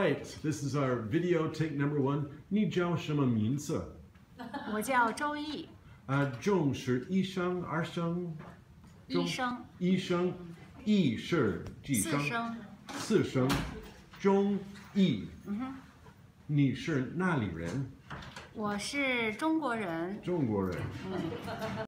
right, this is our video take number one. 你叫什么名字？我叫周易，啊，钟是一声、二声。医生，一声，一是几声？四声，四声。钟易，嗯哼，你是哪里人？我是中国人，中国人。嗯。